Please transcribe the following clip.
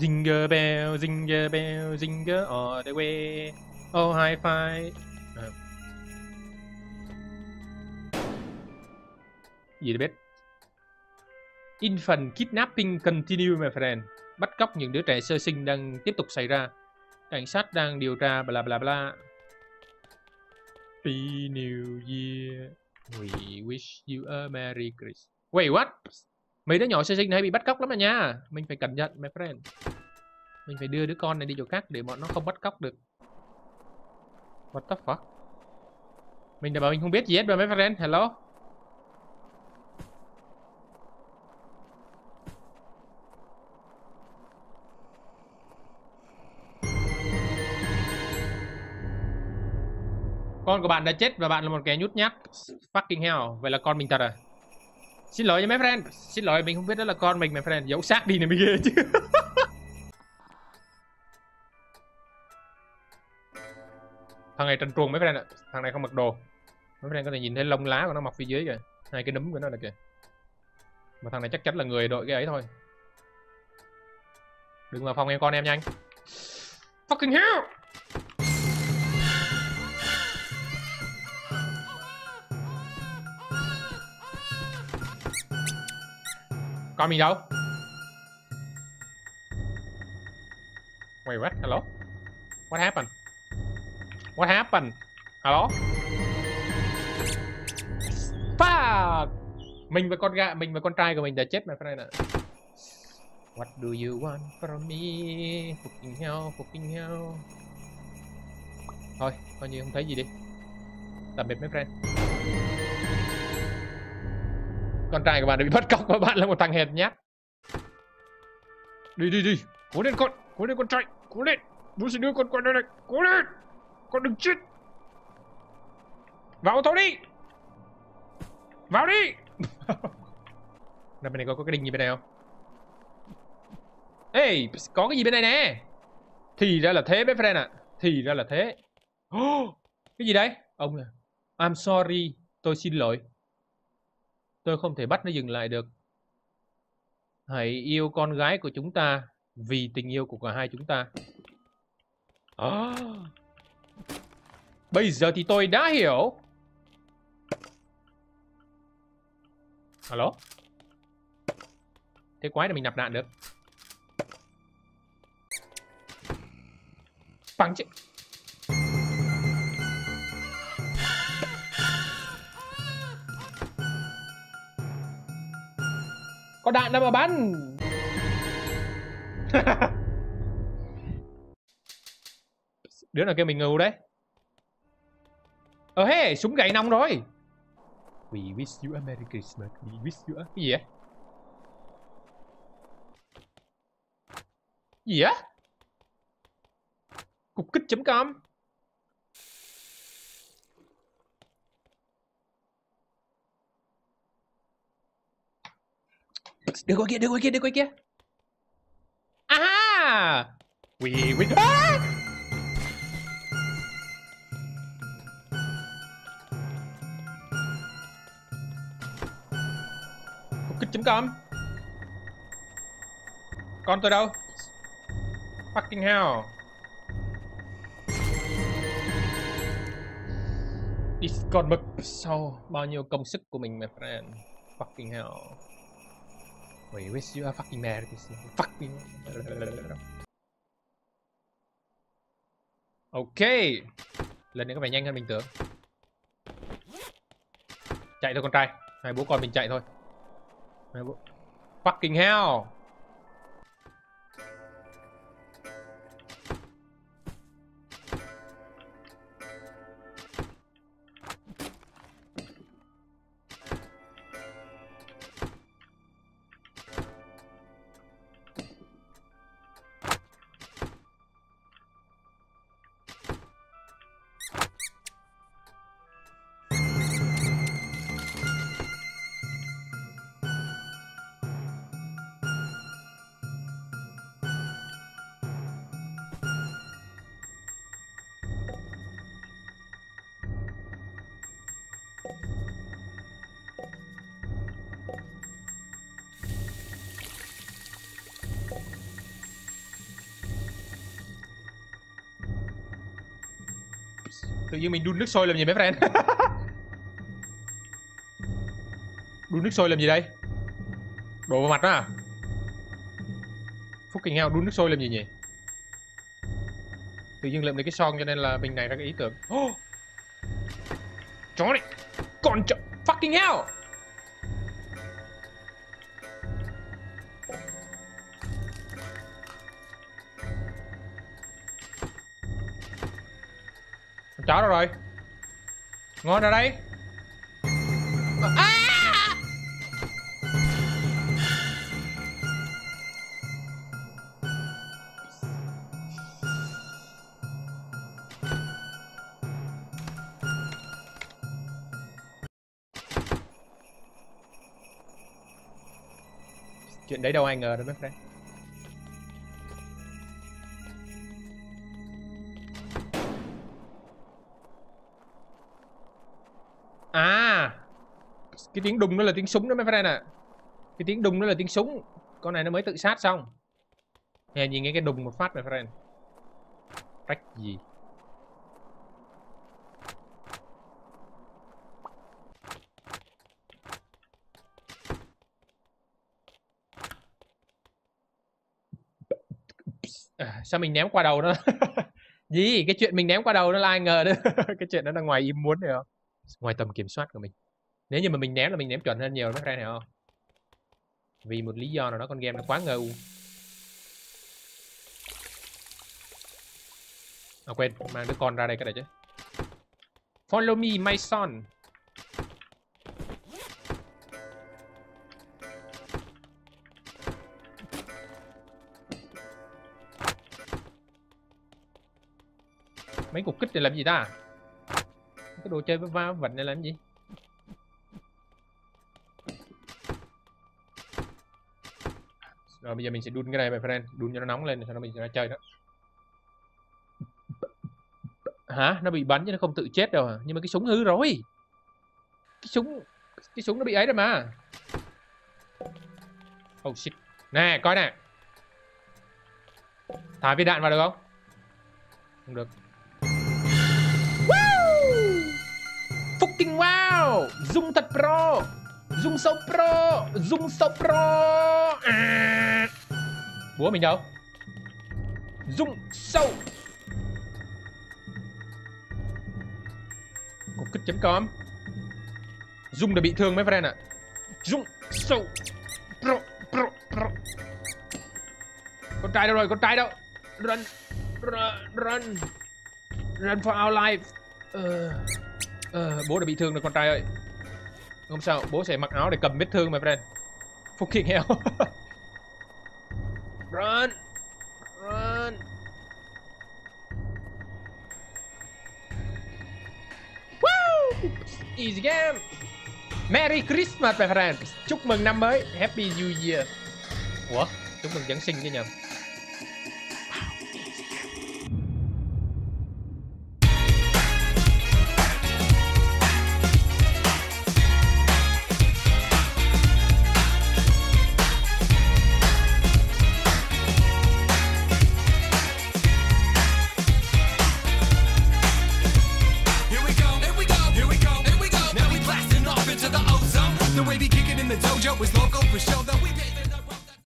Jingle bell, jingle bell, jingle all oh, the way. Oh, high uh. five. À. Gì đấy biết? Infant kidnapping continue, my friend. Bắt cóc những đứa trẻ sơ sinh đang tiếp tục xảy ra. Cảnh sát đang điều tra bla bla bla. Happy New Year. We wish you a Merry Christmas. Wait, what? Mấy đứa nhỏ sơ sinh này bị bắt cóc lắm rồi nha. Mình phải cẩn thận, my friend. Mình phải đưa đứa con này đi chỗ khác để bọn nó không bắt cóc được. What the fuck? Mình đã bảo mình không biết gì hết rồi, my friend. Hello? Con của bạn đã chết và bạn là một kẻ nhút nhát. Fucking hell. Vậy là con mình thật à? Xin lỗi nha, mấy friend. Xin lỗi, mình không biết đó là con mình mấy friend. Giấu xác đi này mới ghê chứ. Thằng này trần truồng mấy friend ạ. Thằng này không mặc đồ. Mấy friend có thể nhìn thấy lông lá của nó mọc phía dưới kìa. Hai cái núm của nó là kìa. Mà thằng này chắc chắn là người đội cái ấy thôi. Đừng vào phòng em con em nhanh. Fucking hell. Coi mình đâu? Wait, what? Hello? What happened? What happened? Hello? Fuck! Mình và con gà, mình và con trai của mình đã chết mà friend nè What do you want from me? Fucking hell, fucking hell. Thôi, coi như không thấy gì đi. Tạm biệt mấy friend. Con trai của bạn đã bị bắt cóc và bạn là một thằng hèn nhát. Đi đi đi, cố lên con, cố lên con trai, cố lên. Bố sẽ đưa con qua đây này, cố lên. Con đừng chết. Vào thôi đi. Vào đi. Đây bên này có, có cái đinh gì bên này không? Ê, có cái gì bên này nè. Thì ra là thế bé friend ạ. À. Thì ra là thế. cái gì đấy? Ông là I'm sorry, tôi xin lỗi. Tôi không thể bắt nó dừng lại được. Hãy yêu con gái của chúng ta vì tình yêu của cả hai chúng ta. À. Bây giờ thì tôi đã hiểu. Alo? Thế quái là mình nạp nạn được. Bằng chứ. Có đạn đâu mà bắn. Đứa nào kêu mình ngưu đấy? Ờ hey, súng gậy nông rồi. We wish you a Merry Christmas. We wish you a... Cái gì vậy? Gì á? Cục kích.com Đưa qua kia, đưa qua kia, đưa qua kia. À! We we à! kích.com Con tôi đâu? Fucking hell. Discord bực sau bao nhiêu công sức của mình my friend. Fucking hell. Oh, we wish you a fucking Merry Christmas. Fucking. Ok. Lần này có vẻ nhanh hơn mình tưởng. Chạy thôi con trai. Hai bố con mình chạy thôi. Hai bố. Fucking hell. Tự nhiên mình đun nước sôi làm gì mấy friend? Đun nước sôi làm gì đây? Đổ vào mặt đó à? Phúc kinh heo đun nước sôi làm gì nhỉ? Tự nhiên lượm lấy cái son cho nên là mình này ra cái ý tưởng. Oh! Chó này Con chó Fucking hell! Chó đâu rồi Ngon ra đây à! chuyện đấy đâu ai ngờ đâu mấy friend à cái tiếng đùng đó là tiếng súng đó mấy friend ạ. À. cái tiếng đùng đó là tiếng súng. Con này nó mới tự sát xong. Nè nhìn nghe cái đùng một phát mấy friend. Rách gì? À, sao mình ném qua đầu nó? Gì? Cái chuyện mình ném qua đầu nó là ai ngờ nữa cái chuyện đó là ngoài ý muốn được không ngoài tầm kiểm soát của mình. Nếu như mà mình ném là mình ném chuẩn hơn nhiều mấy ra này không? Vì một lý do nào đó con game nó quá ngầu. à quên, mang đứa con ra đây cái này chứ. Follow me, my son. Mấy cục kích để làm gì ta? Cái đồ chơi với va vịnh này làm gì? Rồi, bây giờ mình sẽ đun cái này bạn friend đun cho nó nóng lên sau đó mình sẽ ra chơi đó. Hả? Nó bị bắn chứ nó không tự chết đâu à? Nhưng mà cái súng hư rồi. Cái súng cái súng nó bị ấy rồi mà. Oh shit. Nè, coi nè. Thả viên đạn vào được không? Không được. Fucking wow! Dung thật pro! Dung sâu pro! Dung sâu pro! À. Búa mình đâu? Dung sâu. Cục kích.com Dung đã bị thương mấy friend ạ. À. Dung sâu. Pro pro pro. Con trai đâu rồi? Con trai đâu? Run Run Run. Run for our life. Uh. Ờ, bố đã bị thương rồi con trai ơi. Không sao, bố sẽ mặc áo để cầm vết thương mà friend Fucking hell Run! Run! Woo Easy game! Merry Christmas my friend Chúc mừng năm mới. Happy New Year. Ủa, chúc mừng Giáng sinh chứ nhầm